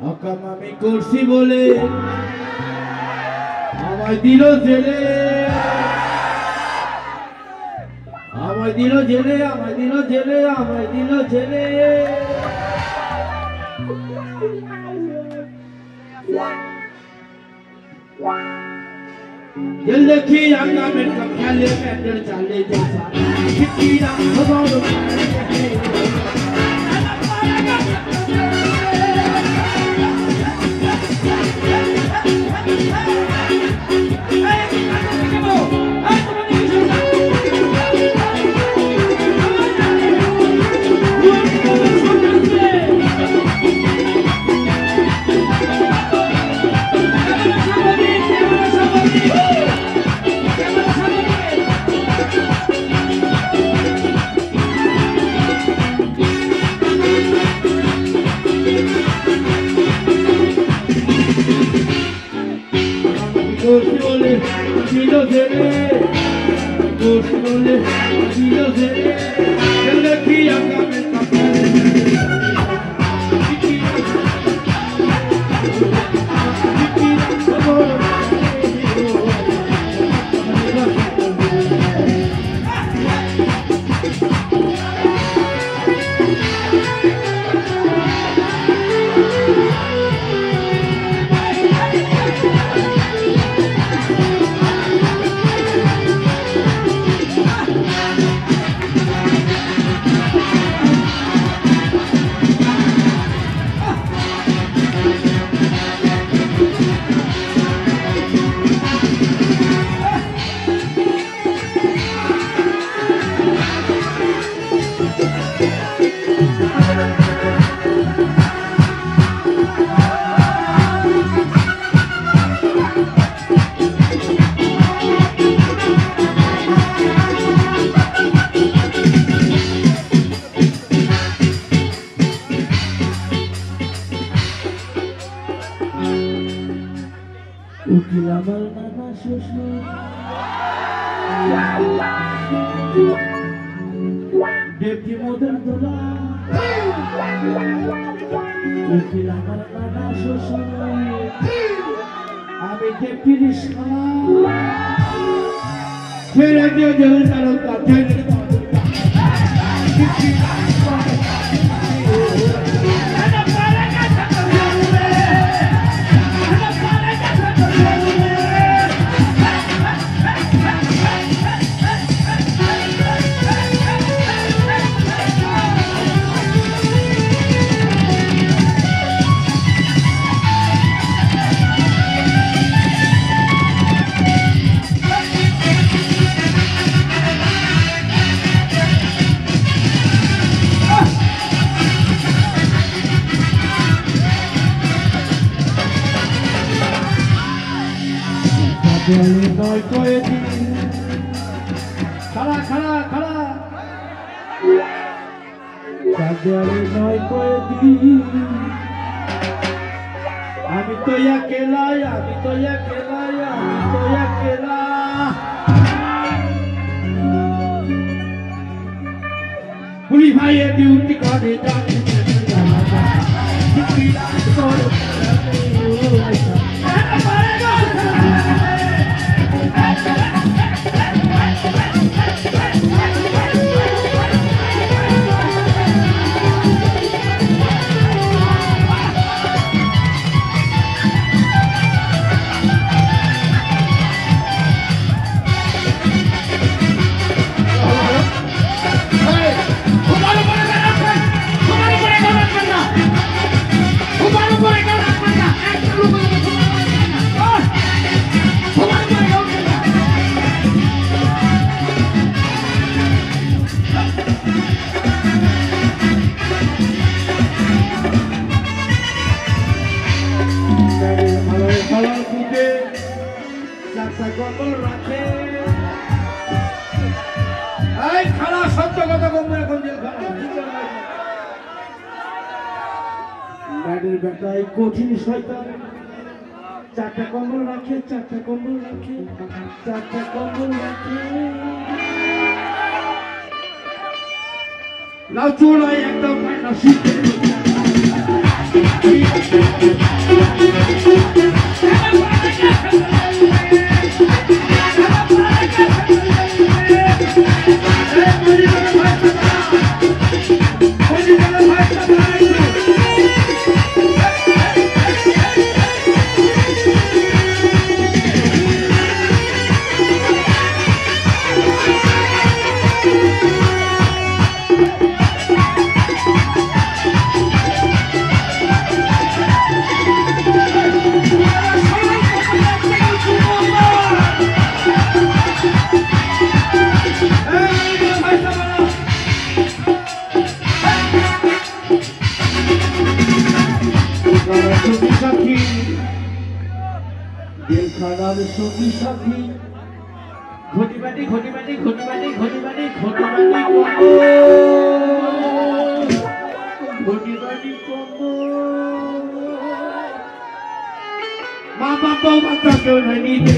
অকাম আমি করছি বলে। আমায় দিল জেলে। আমায় দিল জেলে, আমায় দিল জেলে, আমায় দিল জেলে। দেখি খেলে প্যান্ডেল চালে করছি বলে ছিল জেলে করছি বলে ছিল দেবী মোদের দোলা। আমার নানা শ্বশুর আমি দেবী রিস্কা ছেড়ে দিয়ে তারকা ছেড়ে দেয়ালে নয় কয়েদি খাড়া খাড়া খাড়া দেয়ালে নয় কয়েদি আমি তো একেলাই আমি তো একেলাই আমি তো একেলা পুলিশ ভাইয়ের ডিউটি করে জানি চারটা গগল রাখে এই খালা, সত্য কথা কম এখন জেল ব্যাডের বেটায় কঠিন শয়তান। চারটা কম্বল রাখে, চারটা কম্বল রাখে, চারটা কম্বল রাখে। লাউ চোরাই একদম না শীতে খারাপ সখী সাথী। ঘটিবাটি বাটি ঘটিবাটি বাটি ঘটিবাটি ঘটি বাটি ঘটি বাটি ঘটি বাটি মা বাবা নিজে